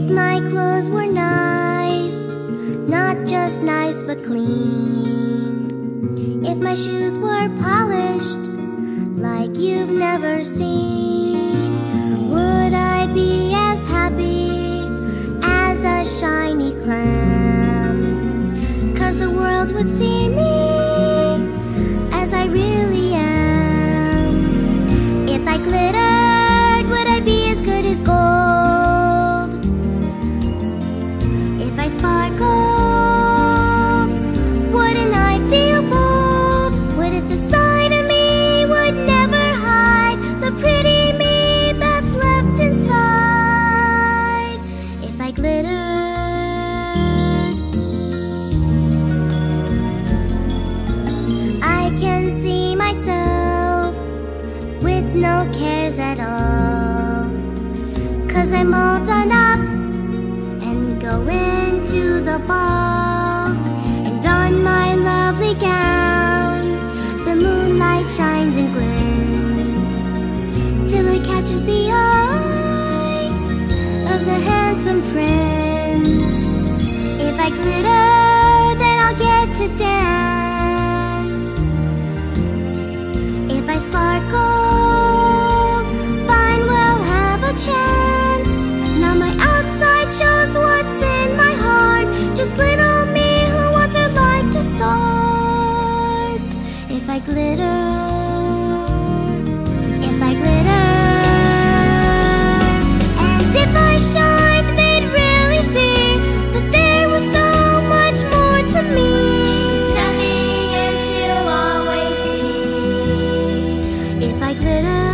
If my clothes were nice, not just nice but clean. If my shoes were polished, like you've never seen, would I be as happy as a shiny clam? Cause the world would see Cause I'm all done up and go into the ball. And on my lovely gown, the moonlight shines and glints till it catches the eye of the handsome prince. If I glitter, then I'll get to dance. If I sparkle, If I glitter, if I glitter, and if I shine, they'd really see that there was so much more to me. She's nothing and she'll always be. If I glitter.